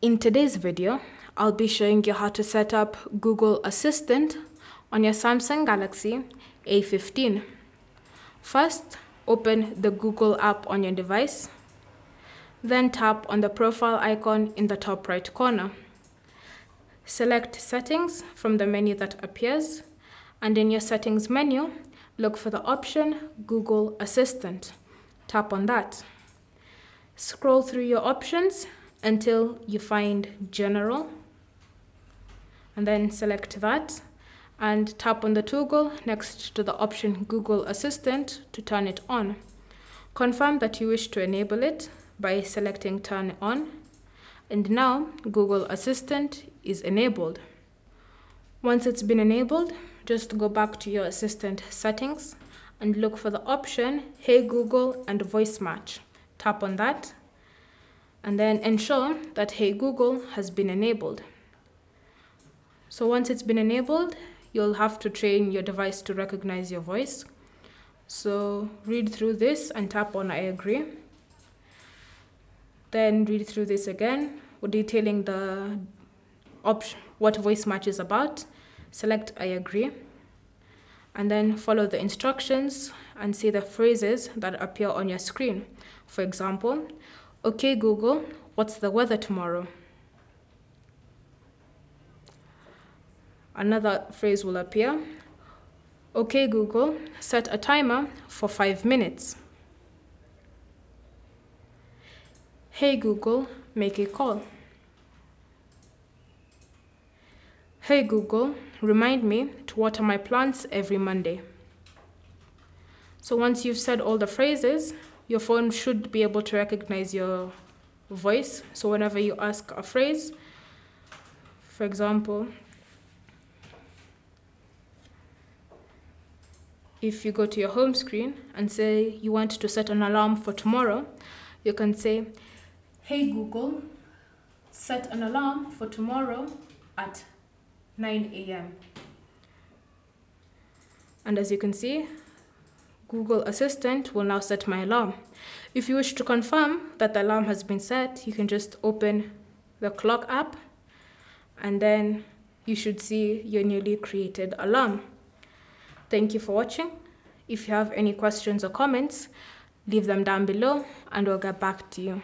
In today's video, I'll be showing you how to set up Google Assistant on your Samsung Galaxy A15. First, open the Google app on your device. Then tap on the profile icon in the top right corner. Select Settings from the menu that appears, and in your Settings menu, look for the option Google Assistant. Tap on that. Scroll through your options until you find General, and then select that and tap on the toggle next to the option Google Assistant to turn it on. Confirm that you wish to enable it by selecting Turn On, and now Google Assistant is enabled. Once it's been enabled, just go back to your Assistant settings and look for the option Hey Google and Voice Match. Tap on that and then ensure that Hey Google has been enabled. So once it's been enabled, you'll have to train your device to recognize your voice. So read through this and tap on I agree. Then read through this again, detailing the option, what voice match is about. Select I agree. And then follow the instructions and see the phrases that appear on your screen. For example, Okay, Google, what's the weather tomorrow? Another phrase will appear. Okay, Google, set a timer for five minutes. Hey, Google, make a call. Hey, Google, remind me to water my plants every Monday. So once you've said all the phrases, your phone should be able to recognize your voice. So whenever you ask a phrase, for example, if you go to your home screen and say you want to set an alarm for tomorrow, you can say, Hey Google, set an alarm for tomorrow at 9 a.m. And as you can see, Google Assistant will now set my alarm. If you wish to confirm that the alarm has been set, you can just open the clock app and then you should see your newly created alarm. Thank you for watching. If you have any questions or comments, leave them down below and we'll get back to you.